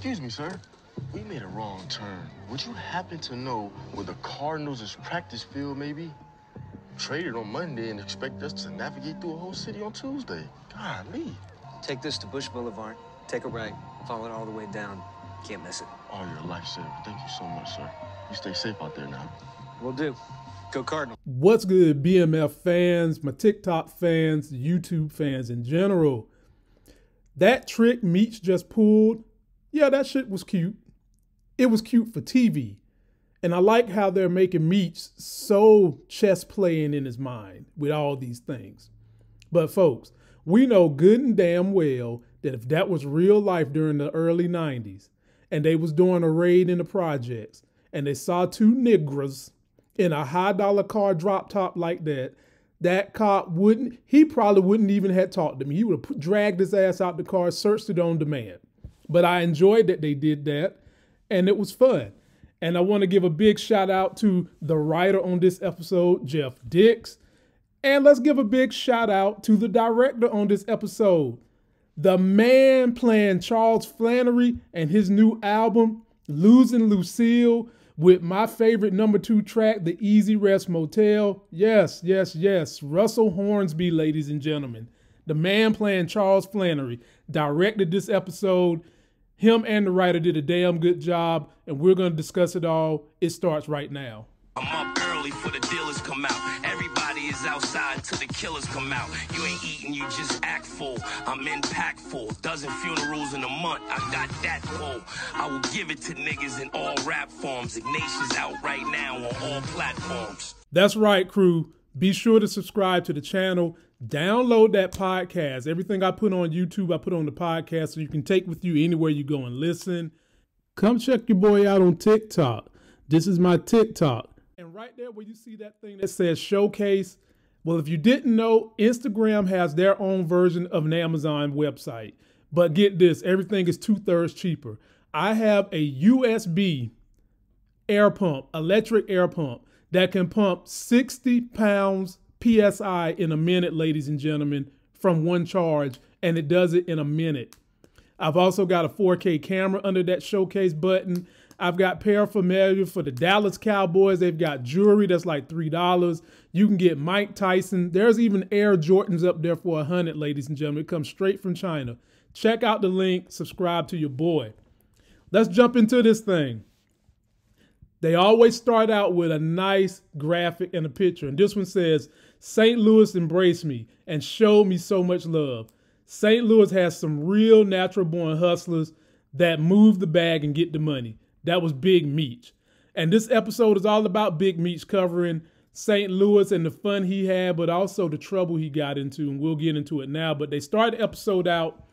Excuse me, sir. We made a wrong turn. Would you happen to know where the Cardinals' practice field may be? Traded on Monday and expect us to navigate through a whole city on Tuesday. Golly. Take this to Bush Boulevard. Take a right. Follow it all the way down. Can't miss it. Oh, you're a lifesaver. Thank you so much, sir. You stay safe out there now. Will do. Go Cardinal. What's good, BMF fans, my TikTok fans, YouTube fans in general? That trick Meech just pulled, yeah, that shit was cute. It was cute for TV. And I like how they're making Meech so chess playing in his mind with all these things. But folks, we know good and damn well that if that was real life during the early 90s and they was doing a raid in the projects and they saw two niggers in a high dollar car drop top like that, that cop wouldn't, he probably wouldn't even have talked to me. He would have dragged his ass out the car, searched it on demand. But I enjoyed that they did that and it was fun. And I want to give a big shout out to the writer on this episode, Jeff Dix. And let's give a big shout out to the director on this episode, the man playing Charles Flenory and his new album, Losing Lucille, with my favorite number two track, The Easy Rest Motel. Yes, yes, yes. Russell Hornsby, ladies and gentlemen. The man playing Charles Flenory directed this episode. Him and the writer did a damn good job, and we're going to discuss it all. It starts right now. I'm up early for the dealers come out. Everybody is outside till the killers come out. You ain't eating, you just act full. I'm impactful. Dozen funerals in a month. I got that full. I will give it to niggas in all rap forms. Ignatius out right now on all platforms. That's right, crew. Be sure to subscribe to the channel. Download that podcast. Everything I put on YouTube, I put on the podcast so you can take with you anywhere you go and listen. Come check your boy out on TikTok. This is my TikTok. And right there where you see that thing that says showcase, well, if you didn't know, Instagram has their own version of an Amazon website. But get this, everything is two thirds cheaper. I have a USB air pump, electric air pump, that can pump 60 pounds PSI in a minute, ladies and gentlemen, from one charge, and it does it in a minute. I've also got a 4K camera under that showcase button. I've got paraphernalia for the Dallas Cowboys. They've got jewelry that's like $3. You can get Mike Tyson. There's even Air Jordans up there for a 100 ladies and gentlemen. It comes straight from China. Check out the link, subscribe to your boy. Let's jump into this thing. They always start out with a nice graphic and a picture. And this one says, St. Louis embraced me and showed me so much love. St. Louis has some real natural born hustlers that move the bag and get the money. That was Big Meech. And this episode is all about Big Meech covering St. Louis and the fun he had, but also the trouble he got into. And we'll get into it now. But they start the episode out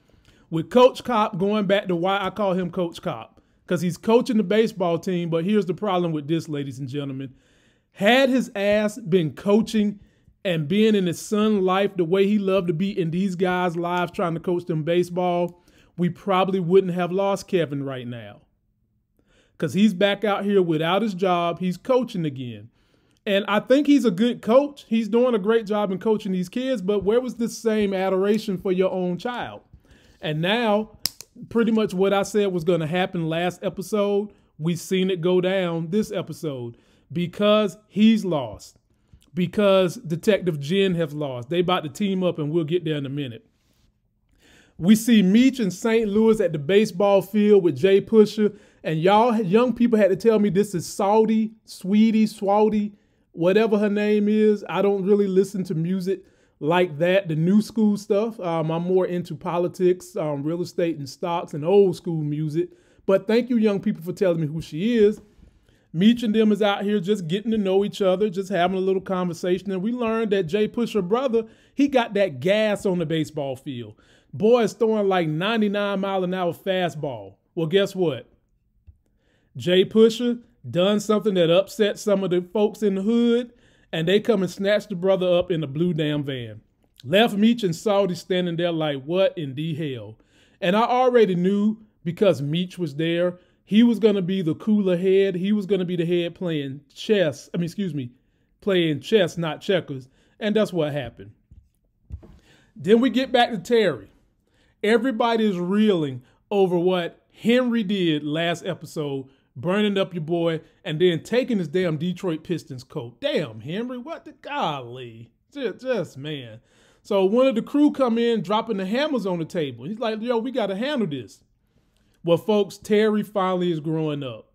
with Coach Cop going back to why I call him Coach Cop. Because he's coaching the baseball team. But here's the problem with this, ladies and gentlemen. Had his ass been coaching and being in his son life the way he loved to be in these guys' lives trying to coach them baseball, we probably wouldn't have lost Kevin right now. Because he's back out here without his job. He's coaching again. And I think he's a good coach. He's doing a great job in coaching these kids, but where was the same adoration for your own child? And now, pretty much what I said was going to happen last episode, we've seen it go down this episode because he's lost because Detective Jen have lost. They about to team up, and we'll get there in a minute. We see Meech in St. Louis at the baseball field with Jay Pusher, and y'all young people had to tell me this is Saudi, Sweetie, Swalty, whatever her name is. I don't really listen to music like that, the new school stuff. Um, I'm more into politics, um, real estate, and stocks, and old school music. But thank you, young people, for telling me who she is. Meech and them is out here just getting to know each other, just having a little conversation. And we learned that Jay Pusher brother, he got that gas on the baseball field. Boy is throwing like 99 mile an hour fastball. Well, guess what? Jay Pusher done something that upset some of the folks in the hood, and they come and snatch the brother up in a blue damn van. Left Meech and Saudi standing there like, what in the hell? And I already knew because Meech was there he was going to be the cooler head. He was going to be the head playing chess. I mean, excuse me, playing chess, not checkers. And that's what happened. Then we get back to Terry. Everybody is reeling over what Henri did last episode, burning up your boy and then taking his damn Detroit Pistons coat. Damn, Henri, what the golly. Just, just man. So one of the crew come in dropping the hammers on the table. He's like, yo, we got to handle this. Well, folks, Terry finally is growing up.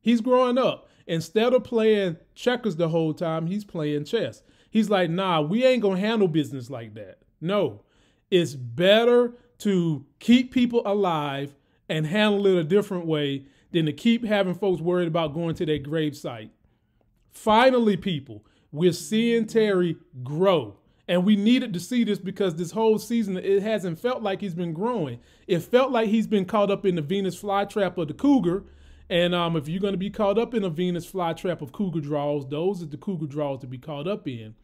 He's growing up. Instead of playing checkers the whole time, he's playing chess. He's like, nah, we ain't to handle business like that. No, it's better to keep people alive and handle it a different way than to keep having folks worried about going to their gravesite. Finally, people, we're seeing Terry grow. And we needed to see this because this whole season, it hasn't felt like he's been growing. It felt like he's been caught up in the Venus flytrap of the Cougar. And um, if you're going to be caught up in a Venus flytrap of Cougar draws, those are the Cougar draws to be caught up in.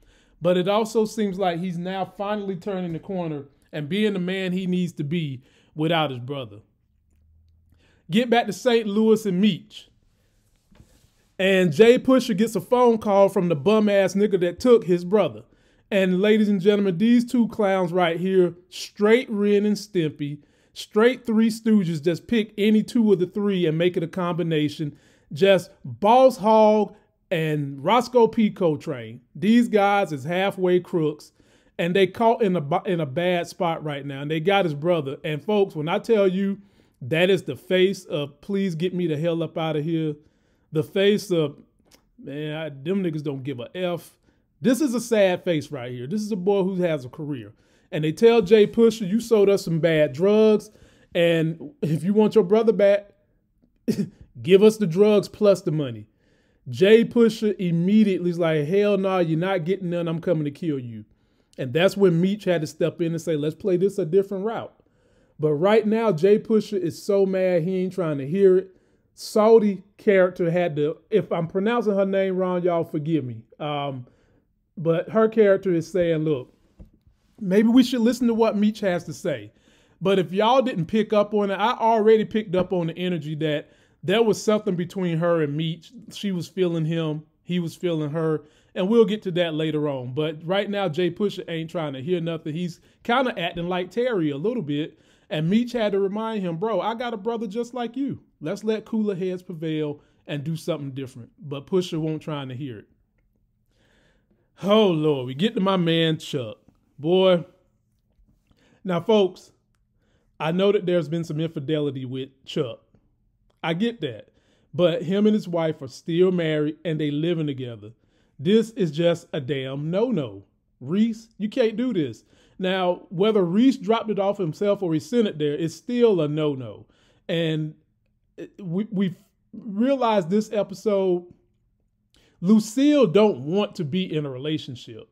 But it also seems like he's now finally turning the corner and being the man he needs to be without his brother. Get back to St. Louis and Meech. And Jay Pusher gets a phone call from the bum ass nigga that took his brother. And ladies and gentlemen, these two clowns right here, straight Ren and Stimpy, straight Three Stooges, just pick any two of the three and make it a combination. Just Boss Hogg and Rosco P. Coltrane. These guys is halfway crooks, and they caught in a in a bad spot right now. And they got his brother. And folks, when I tell you that is the face of please get me the hell up out of here. The face of man, I, them niggas don't give a f. This is a sad face right here. This is a boy who has a career. And they tell Jay Pusher, you sold us some bad drugs. And if you want your brother back, give us the drugs plus the money. Jay Pusher immediately is like, hell no, nah, you're not getting none. I'm coming to kill you. And that's when Meech had to step in and say, let's play this a different route. But right now, Jay Pusher is so mad he ain't trying to hear it. Saudi character had to, if I'm pronouncing her name wrong, y'all forgive me. Um, but her character is saying, look, maybe we should listen to what Meech has to say. But if y'all didn't pick up on it, I already picked up on the energy that there was something between her and Meech. She was feeling him, he was feeling her. And we'll get to that later on. But right now, Jay Pusher ain't trying to hear nothing. He's kind of acting like Terry a little bit and Meech had to remind him, bro, I got a brother just like you. Let's let cooler heads prevail and do something different. But Pusher won't trying to hear it. Oh Lord, we get to my man Chuck. Boy. Now, folks, I know that there's been some infidelity with Chuck. I get that. But him and his wife are still married and they living together. This is just a damn no-no. Reese, you can't do this. Now, whether Reese dropped it off himself or he sent it there, it's still a no no. And we, we've realized this episode, Lucille don't want to be in a relationship.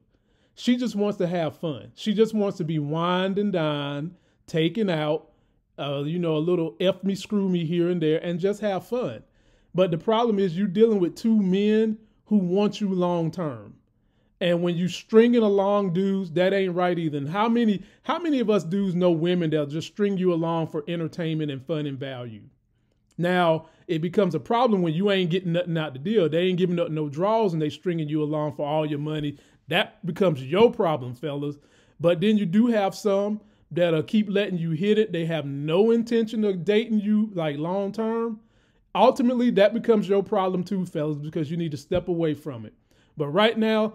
She just wants to have fun. She just wants to be wined and dined, taken out, uh, you know, a little F me, screw me here and there, and just have fun. But the problem is you're dealing with two men who want you long term. And when you stringing along dudes, that ain't right either. How many how many of us dudes know women that'll just string you along for entertainment and fun and value? Now it becomes a problem when you ain't getting nothing out the deal. They ain't giving up no draws and they stringing you along for all your money. That becomes your problem, fellas. But then you do have some that'll keep letting you hit it. They have no intention of dating you like long term. Ultimately, that becomes your problem too, fellas, because you need to step away from it. But right now,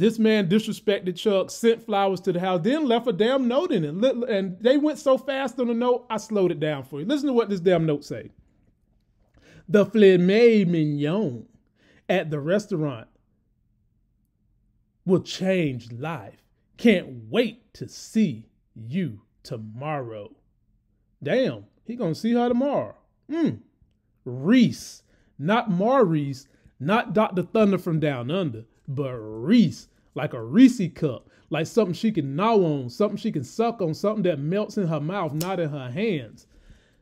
this man disrespected Chuck, sent flowers to the house, then left a damn note in it. And they went so fast on the note, I slowed it down for you. Listen to what this damn note say. The filet mignon at the restaurant will change life. Can't wait to see you tomorrow. Damn, he gonna see her tomorrow. Hmm. Reese, not Maurice, not Dr. Thunder from Down Under, but Reese like a Reese cup, like something she can gnaw on, something she can suck on, something that melts in her mouth, not in her hands.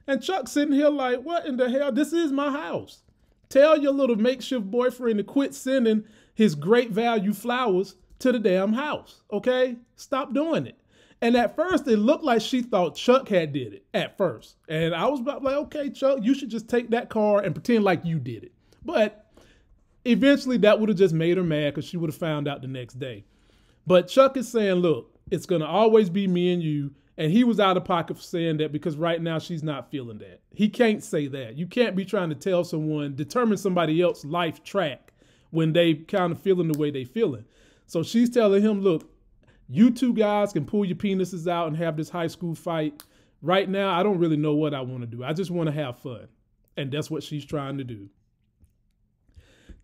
And Chuck sitting here like, what in the hell? This is my house. Tell your little makeshift boyfriend to quit sending his great value flowers to the damn house, okay? Stop doing it. And at first, it looked like she thought Chuck had did it at first. And I was like, okay, Chuck, you should just take that car and pretend like you did it. But Eventually, that would have just made her mad because she would have found out the next day. But Chuck is saying, look, it's going to always be me and you. And he was out of pocket for saying that because right now she's not feeling that. He can't say that. You can't be trying to tell someone, determine somebody else's life track when they kind of feeling the way they feeling. So she's telling him, look, you two guys can pull your penises out and have this high school fight. Right now, I don't really know what I want to do. I just want to have fun. And that's what she's trying to do.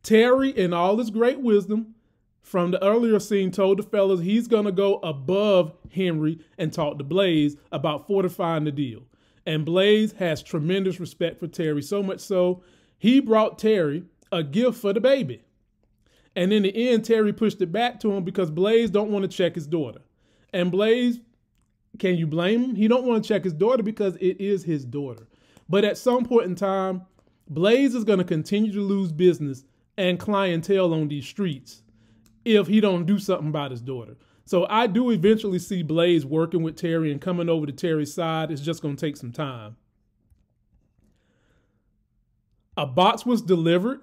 Terry, in all his great wisdom, from the earlier scene told the fellas he's going to go above Henri and talk to Blaze about fortifying the deal. And Blaze has tremendous respect for Terry, so much so he brought Terry a gift for the baby. And in the end, Terry pushed it back to him because Blaze don't want to check his daughter. And Blaze, can you blame him? He don't want to check his daughter because it is his daughter. But at some point in time, Blaze is going to continue to lose business and clientele on these streets if he don't do something about his daughter. So I do eventually see Blaze working with Terry and coming over to Terry's side. It's just going to take some time. A box was delivered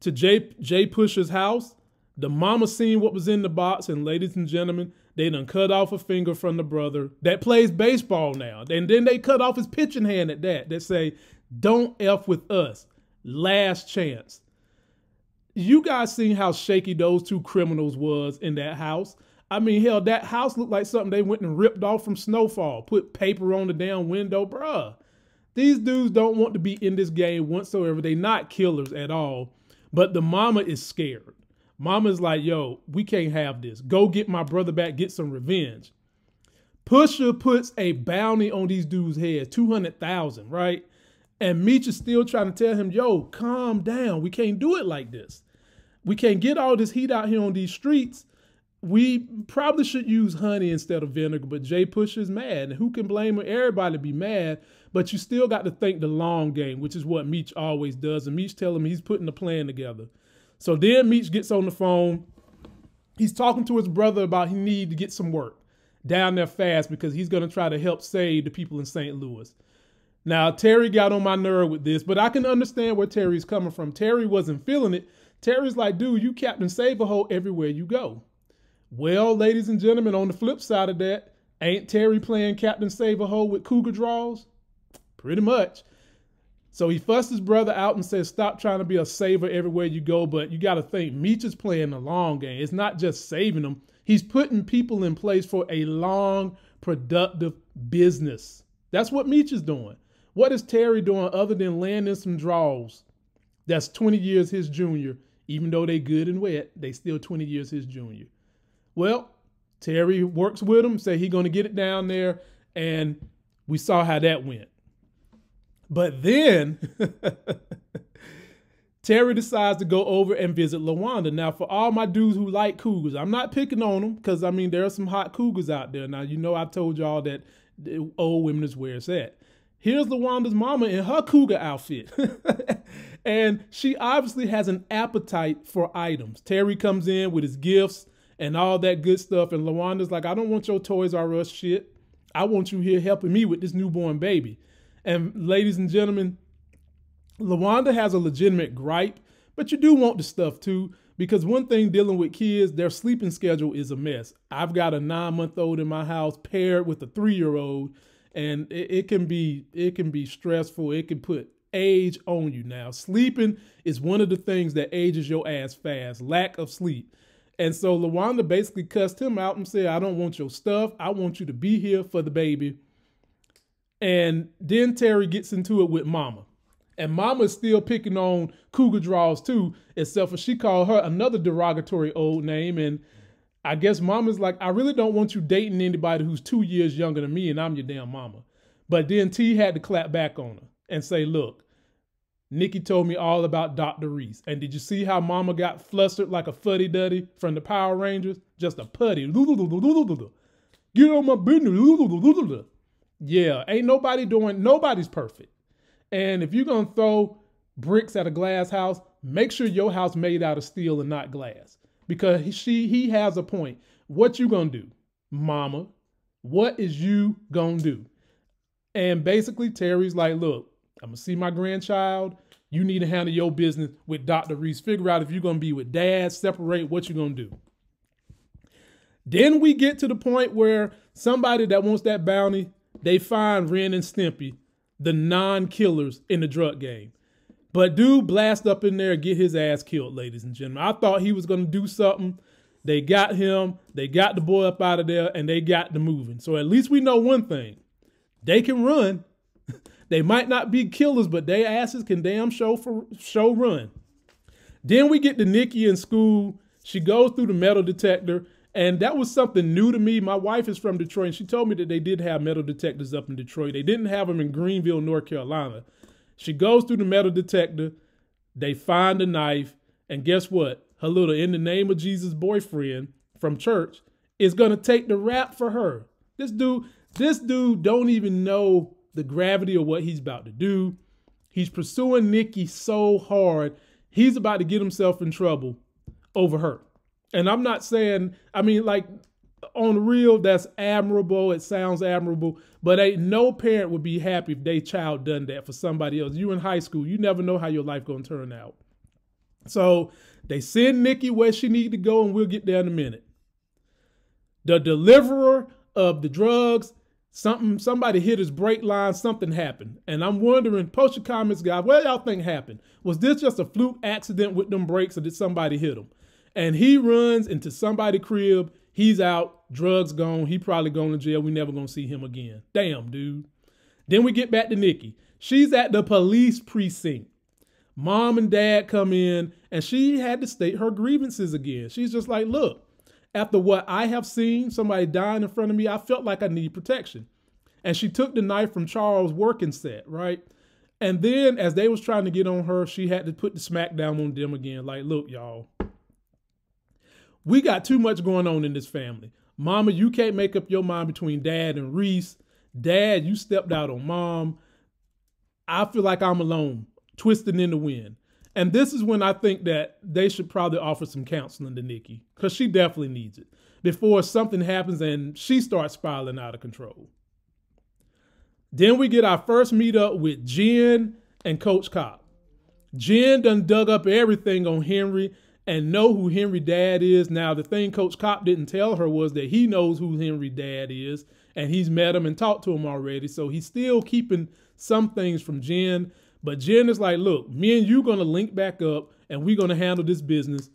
to Jay, Jay Pusher's house. The mama seen what was in the box, and ladies and gentlemen, they done cut off a finger from the brother that plays baseball now. And then they cut off his pitching hand at that, They say, don't F with us. Last chance you guys seen how shaky those two criminals was in that house. I mean, hell, that house looked like something they went and ripped off from Snowfall, put paper on the damn window, bruh. These dudes don't want to be in this game whatsoever. They not killers at all. But the mama is scared. Mama's like, yo, we can't have this. Go get my brother back, get some revenge. Pusher puts a bounty on these dudes' heads, 200,000, right? And Meech is still trying to tell him, yo, calm down. We can't do it like this we can't get all this heat out here on these streets. We probably should use honey instead of vinegar, but Jay Push is mad. And who can blame him? Everybody be mad, but you still got to think the long game, which is what Meech always does. And Meech tell him he's putting a plan together. So then Meech gets on the phone. He's talking to his brother about he need to get some work down there fast because he's going to try to help save the people in St. Louis. Now, Terry got on my nerve with this, but I can understand where Terry's coming from. Terry wasn't feeling it Terry's like, dude, you Captain Save a Hole everywhere you go. Well, ladies and gentlemen, on the flip side of that, ain't Terry playing Captain Save a Hole with Cougar draws? Pretty much. So he fussed his brother out and says, stop trying to be a saver everywhere you go. But you got to think, Meech is playing the long game. It's not just saving them, he's putting people in place for a long, productive business. That's what Meech is doing. What is Terry doing other than landing some draws? That's 20 years his junior even though they good and wet, they still 20 years his junior. Well, Terry works with him, say he gonna get it down there, and we saw how that went. But then Terry decides to go over and visit Lawanda. Now, for all my dudes who like cougars, I'm not picking on them because I mean there are some hot cougars out there. Now you know I've told y'all that old women is where it's at. Here's Lawanda's mama in her cougar outfit. and she obviously has an appetite for items. Terry comes in with his gifts and all that good stuff. And Lawanda's like, I don't want your Toys R Us shit. I want you here helping me with this newborn baby. And ladies and gentlemen, Lawanda has a legitimate gripe, but you do want the stuff too. Because one thing dealing with kids, their sleeping schedule is a mess. I've got a nine month old in my house paired with a three year old, and it, it, can be it can be stressful. It can put age on you now. Sleeping is one of the things that ages your ass fast, lack of sleep. And so Lawanda basically cussed him out and said, I don't want your stuff. I want you to be here for the baby. And then Terry gets into it with Mama. And Mama's still picking on Cougar Draws too, except for she called her another derogatory old name. And I guess Mama's like, I really don't want you dating anybody who's two years younger than me and I'm your damn mama. But then T had to clap back on her and say, look, Nikki told me all about Dr. Reese. And did you see how mama got flustered like a fuddy duddy from the Power Rangers? Just a putty. Get on my business. Yeah, ain't nobody doing, nobody's perfect. And if you're going to throw bricks at a glass house, make sure your house made out of steel and not glass. Because she he has a point. What you to do, mama? What is you to do? And basically Terry's like, look, I'm gonna see my grandchild. You need to handle your business with Dr. Reese. Figure out if you're gonna be with dad, separate what you're gonna do. Then we get to the point where somebody that wants that bounty, they find Ren and Stimpy, the non-killers in the drug game. But dude blast up in there, get his ass killed, ladies and gentlemen. I thought he was gonna do something. They got him, they got the boy up out of there, and they got the moving. So at least we know one thing. They can run. they might not be killers, but they asses can damn show for show run. Then we get to Nikki in school. She goes through the metal detector, and that was something new to me. My wife is from Detroit, and she told me that they did have metal detectors up in Detroit. They didn't have them in Greenville, North Carolina. She goes through the metal detector. They find the knife, and guess what? Her little in the name of Jesus boyfriend from church is gonna take the rap for her. This dude, this dude don't even know the gravity of what he's about to do. He's pursuing Nikki so hard, he's about to get himself in trouble over her. And I'm not saying, I mean, like on the real, that's admirable. It sounds admirable, but ain't no parent would be happy if their child done that for somebody else. You in high school, you never know how your life gonna turn out. So they send Nikki where she need to go, and we'll get there in a minute. The deliverer of the drugs, something, somebody hit his brake line, something happened. And I'm wondering, post your comments, guys, what y'all think happened? Was this just a fluke accident with them brakes, or did somebody hit him? And he runs into somebody's crib. He's out, drugs gone. He probably going to jail. We never gonna see him again. Damn, dude. Then we get back to Nikki. She's at the police precinct. Mom and dad come in, and she had to state her grievances again. She's just like, look, after what I have seen, somebody dying in front of me, I felt like I need protection. And she took the knife from Charles' working set, right? And then as they was trying to get on her, she had to put the smack down on them again. Like, look, y'all, we got too much going on in this family. Mama, you can't make up your mind between dad and Reese. Dad, you stepped out on mom. I feel like I'm alone, twisting in the wind. And this is when I think that they should probably offer some counseling to Nikki, because she definitely needs it before something happens and she starts spiraling out of control. Then we get our first meetup with Jen and Coach Cop. Jen done dug up everything on Henri and know who Henri dad is. Now, the thing Coach Cop didn't tell her was that he knows who Henri dad is, and he's met him and talked to him already. So he's still keeping some things from Jen. But Jen is like, look, me and you gonna link back up and we're gonna handle this business.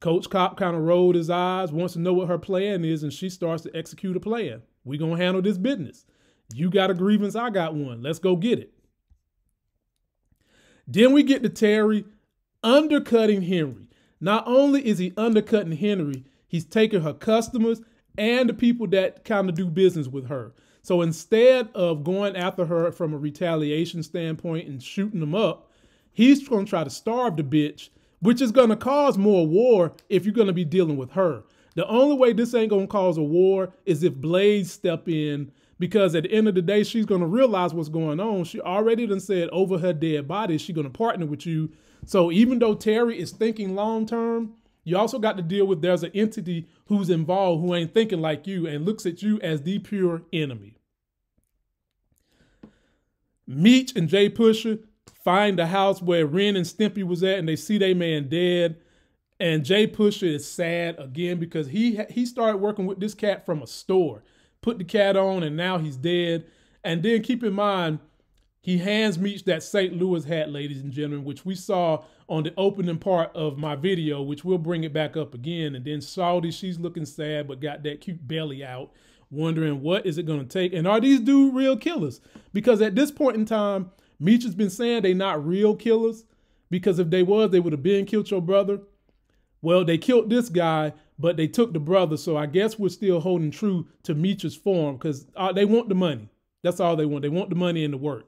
Coach Cop kind of rolled his eyes, wants to know what her plan is, and she starts to execute a plan. We're gonna handle this business. You got a grievance, I got one. Let's go get it. Then we get to Terry undercutting Henri. Not only is he undercutting Henri, he's taking her customers and the people that kind of do business with her. So instead of going after her from a retaliation standpoint and shooting them up, he's going to try to starve the bitch, which is going to cause more war if you're going to be dealing with her. The only way this ain't going to cause a war is if Blaze step in because at the end of the day, she's going to realize what's going on. She already done said over her dead body, she's going to partner with you. So even though Terry is thinking long term, you also got to deal with there's an entity who's involved who ain't thinking like you and looks at you as the pure enemy. Meech and Jay Pusher find the house where Ren and Stimpy was at, and they see their man dead. And Jay Pusher is sad again because he he started working with this cat from a store, put the cat on, and now he's dead. And then keep in mind, he hands Meech that St. Louis hat, ladies and gentlemen, which we saw on the opening part of my video, which we'll bring it back up again. And then Salty, she's looking sad, but got that cute belly out wondering what is it going to take? And are these dude real killers? Because at this point in time Meech has been saying they not real killers because if they was they would have been killed your brother. Well they killed this guy but they took the brother so i guess we're still holding true to Meech's form because uh, they want the money. That's all they want. They want the money and the work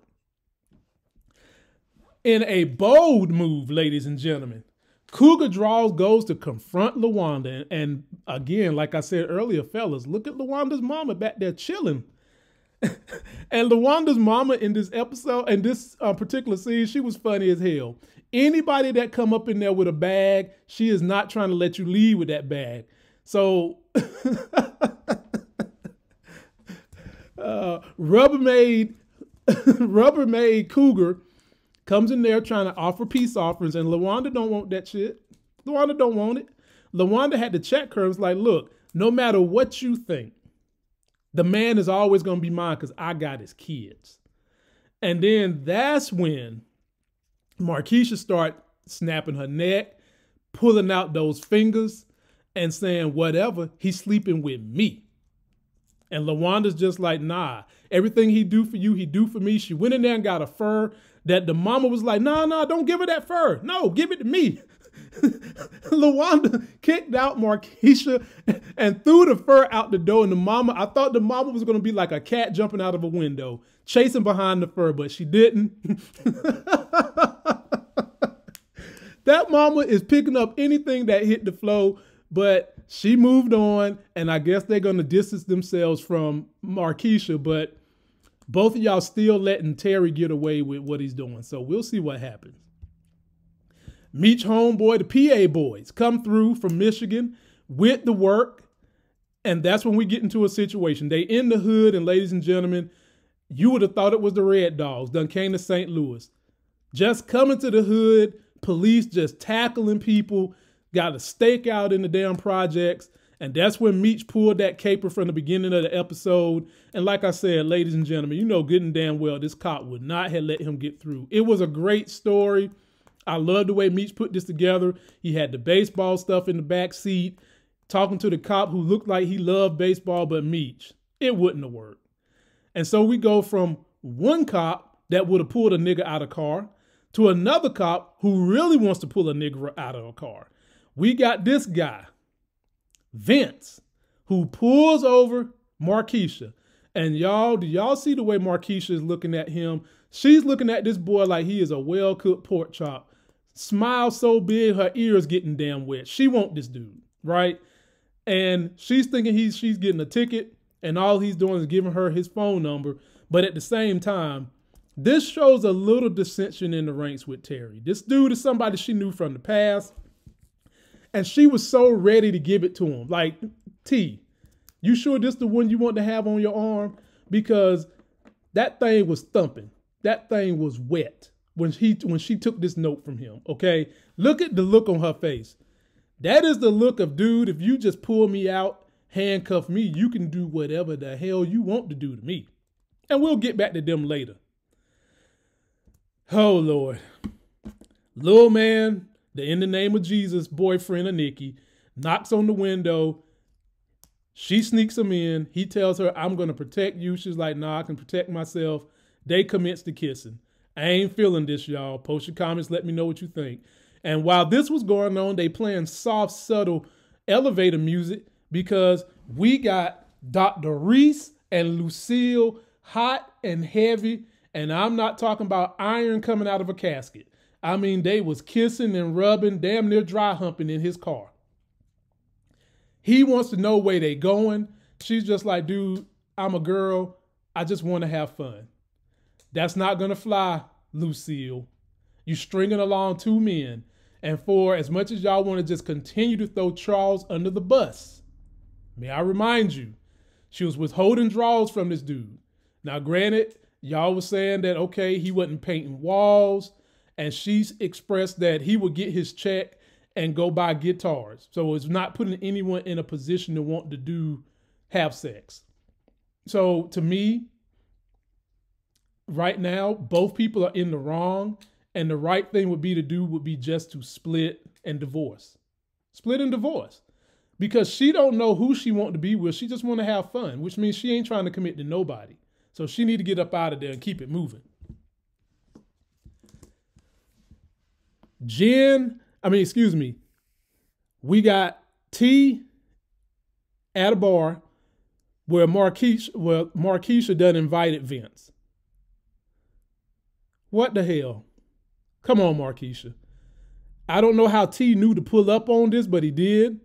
in a bold move ladies and gentlemen Cougar draws goes to confront Lawanda. And, again, like I said earlier, fellas, look at Lawanda's mama back there chilling. and Lawanda's mama in this episode, in this uh, particular scene, she was funny as hell. Anybody that come up in there with a bag, she is not trying to let you leave with that bag. So uh, Rubbermaid, Rubbermaid Cougar comes in there trying to offer peace offerings, and Lawanda don't want that shit. Lawanda don't want it. Lawanda had to check her. Was like, look, no matter what you think, the man is always going to be mine because I got his kids. And then that's when Markeisha start snapping her neck, pulling out those fingers, and saying, whatever, he's sleeping with me. And Lawanda's just like, nah, everything he do for you, he do for me. She went in there and got a fur that the mama was like, nah, nah, don't give her that fur. No, give it to me. Lawanda kicked out Markeisha and threw the fur out the door. And the mama, I thought the mama was going to be like a cat jumping out of a window, chasing behind the fur, but she didn't. that mama is picking up anything that hit the flow, but she moved on. And I guess they're going to distance themselves from Markeisha, but both of y'all still letting Terry get away with what he's doing. So we'll see what happens. Meech homeboy, the PA boys come through from Michigan with the work. And that's when we get into a situation. They in the hood, and ladies and gentlemen, you would have thought it was the Red Dogs, done came to St. Louis. Just coming to the hood, police just tackling people, got a stakeout in the damn projects. And that's when Meech pulled that caper from the beginning of the episode. And like I said, ladies and gentlemen, you know good and damn well this cop would not have let him get through. It was a great story. I love the way Meech put this together. He had the baseball stuff in the back seat, talking to the cop who looked like he loved baseball, but Meech, it wouldn't have worked. And so we go from one cop that would have pulled a nigga out of car to another cop who really wants to pull a nigga out of a car. We got this guy, Vince, who pulls over Markeisha. And y'all, do y'all see the way Markeisha is looking at him? She's looking at this boy like he is a well cooked pork chop smile so big her ears getting damn wet. She want this dude, right? And she's thinking he's she's getting a ticket, and all he's doing is giving her his phone number. But at the same time, this shows a little dissension in the ranks with Terry. This dude is somebody she knew from the past, and she was so ready to give it to him. Like, T, you sure this the one you want to have on your arm? Because that thing was thumping. That thing was wet when he when she took this note from him. Okay, look at the look on her face. That is the look of dude. If you just pull me out, handcuff me, you can do whatever the hell you want to do to me. And we'll get back to them later. Oh Lord, little man, the in the name of Jesus boyfriend of Nikki knocks on the window. She sneaks him in. He tells her, I'm going to protect you. She's like, nah, I can protect myself. They commence to kissing. I ain't feeling this, y'all. Post your comments. Let me know what you think. And while this was going on, they playing soft, subtle elevator music because we got Dr. Reese and Lucille hot and heavy. And I'm not talking about iron coming out of a casket. I mean, they was kissing and rubbing, damn near dry humping in his car. He wants to know where they going. She's just like, dude, I'm a girl. I just want to have fun. That's not to fly, Lucille. You stringing along two men. And for as much as y'all want to just continue to throw Charles under the bus, may I remind you, she was withholding draws from this dude. Now, granted, y'all was saying that, okay, he wasn't painting walls, and she's expressed that he would get his check and go buy guitars. So it's not putting anyone in a position to want to do have sex. So to me, right now, both people are in the wrong, and the right thing would be to do would be just to split and divorce. Split and divorce. Because she don't know who she want to be with. She just want to have fun, which means she ain't trying to commit to nobody. So she need to get up out of there and keep it moving. Jen, I mean, excuse me. We got T at a bar where Markeisha, well, Markeisha done invited Vince. What the hell? Come on, Markeisha. I don't know how T knew to pull up on this, but he did.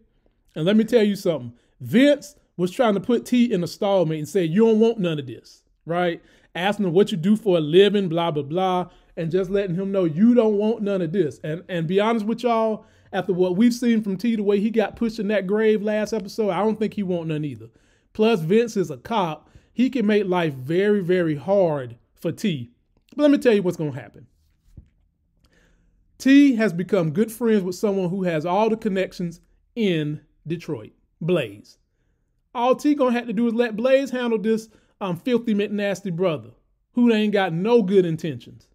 And let me tell you something. Vince was trying to put T in a stallmate and say, You don't want none of this, right? Asking him what you do for a living, blah, blah, blah, and just letting him know you don't want none of this. And and be honest with y'all, after what we've seen from T, the way he got pushed in that grave last episode, I don't think he want none either. Plus, Vince is a cop. He can make life very, very hard for T but let me tell you what's going to happen. T has become good friends with someone who has all the connections in Detroit, Blaze. All T gonna have to do is let Blaze handle this um filthy McNasty brother who ain't got no good intentions.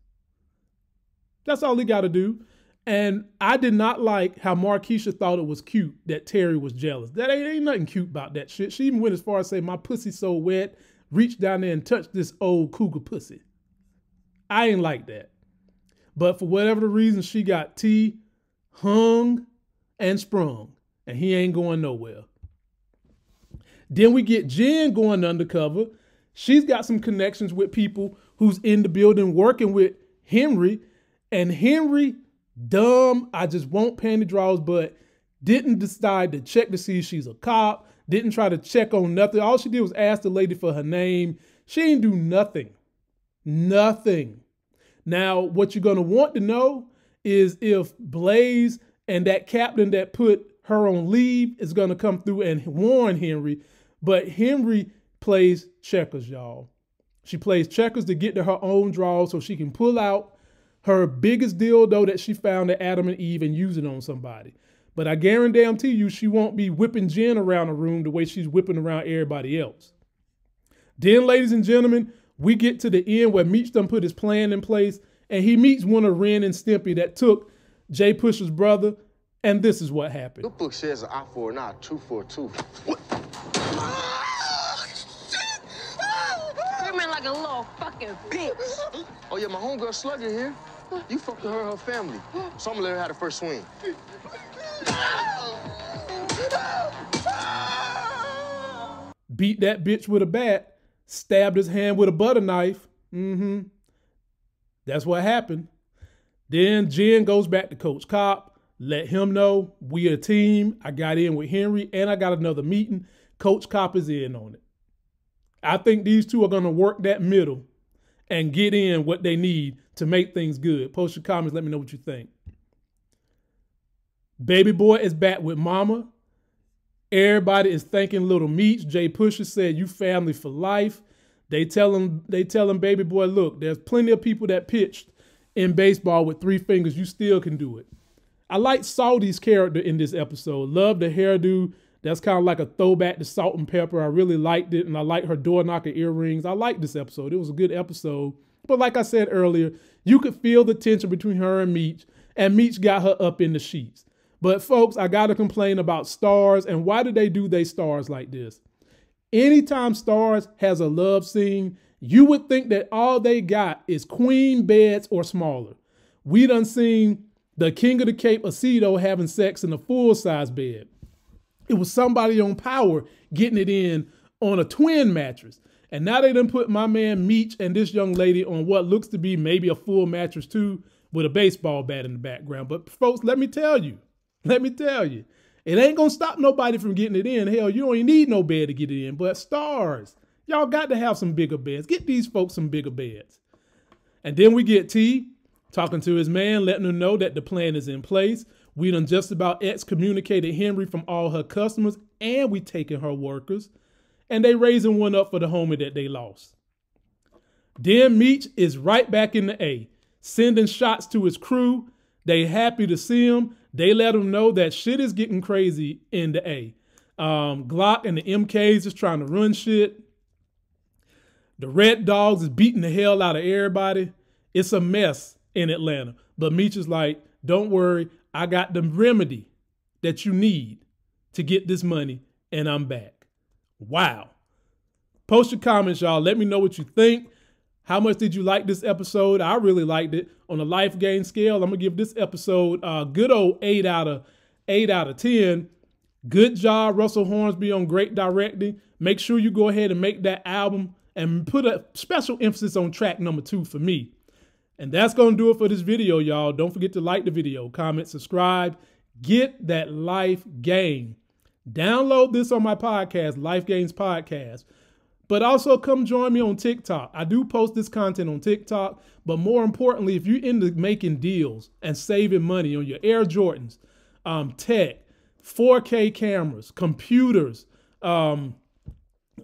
That's all he got to do. And I did not like how Markeisha thought it was cute that Terry was jealous. That ain't, ain't nothing cute about that shit. She even went as far as say, "My pussy so wet." reach down there and touch this old cougar pussy. I ain't like that. But for whatever the reason, she got T hung and sprung, and he ain't going nowhere. Then we get Jen going undercover. She's got some connections with people who's in the building working with Henri, and Henri, dumb, I just won't panty draws, but didn't decide to check to see if she's a cop, didn't try to check on nothing. All she did was ask the lady for her name. She didn't do nothing. Nothing. Now, what you're gonna want to know is if Blaze and that captain that put her on leave is gonna come through and warn Henri. But Henri plays checkers, y'all. She plays checkers to get to her own draw so she can pull out her biggest dildo that she found at Adam and Eve and use it on somebody. But I guarantee you, she won't be whipping Jen around the room the way she's whipping around everybody else. Then, ladies and gentlemen, we get to the end where Meech done put his plan in place, and he meets one of Ren and Stimpy that took Jay Pusher's brother, and this is what happened. Your book says an eye for an eye, two for a two. You mean like a little fucking bitch. Oh yeah, my homegirl Slugger here. You fucked her and her family. So I'm gonna let her have the first swing. Beat that bitch with a bat, stabbed his hand with a butter knife. Mm-hmm. That's what happened. Then Jen goes back to Coach Cop, let him know we a team. I got in with Henri and I got another meeting. Coach Cop is in on it. I think these two are going to work that middle and get in what they need to make things good. Post your comments. Let me know what you think. Baby boy is back with mama. Everybody is thanking Little Meech. Jay Pusher said, "You family for life." They tell him, they tell him, baby boy, look, there's plenty of people that pitched in baseball with three fingers. You still can do it. I like Salty's character in this episode. Love the hairdo. That's kind of like a throwback to Salt-N-Pepa. I really liked it, and I like her door knocker earrings. I like this episode. It was a good episode. But like I said earlier, you could feel the tension between her and Meech, and Meech got her up in the sheets. But folks, I gotta complain about stars and why do they do they stars like this? Anytime stars has a love scene, you would think that all they got is queen beds or smaller. We done seen the king of the Cape Aceto having sex in a full size bed. It was somebody on power getting it in on a twin mattress. And now they done put my man Meech and this young lady on what looks to be maybe a full mattress too, with a baseball bat in the background. But folks, let me tell you, let me tell you, it ain't gonna stop nobody from getting it in. Hell, you don't even need no bed to get it in. But stars, y'all got to have some bigger beds. Get these folks some bigger beds. And then we get T talking to his man, letting him know that the plan is in place. We done just about excommunicated Henri from all her customers, and we taking her workers. And they raising one up for the homie that they lost. Then Meech is right back in the A, sending shots to his crew. They happy to see him. They let him know that shit is getting crazy in the A. Um, Glock and the MKs is trying to run shit. The Red Dogs is beating the hell out of everybody. It's a mess in Atlanta. But Meech is like, don't worry, I got the remedy that you need to get this money, and I'm back. Wow. Post your comments, y'all. Let me know what you think. How much did you like this episode? I really liked it. On a life gain scale, I'm gonna give this episode a good old eight out of eight out of ten. Good job, Russell Hornsby, on great directing. Make sure you go ahead and make that album and put a special emphasis on track number two for me. And that's going to do it for this video, y'all. Don't forget to like the video, comment, subscribe, get that life gain. Download this on my podcast, Life Gains Podcast. But also come join me on TikTok. I do post this content on TikTok. But more importantly, if you're into making deals and saving money on your Air Jordans, um, tech, 4K cameras, computers, um,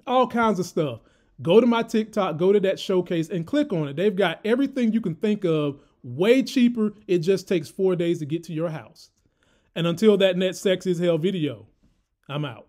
all kinds of stuff, go to my TikTok, go to that showcase and click on it. They've got everything you can think of way cheaper. It just takes four days to get to your house. And until that next sexy as hell video, I'm out.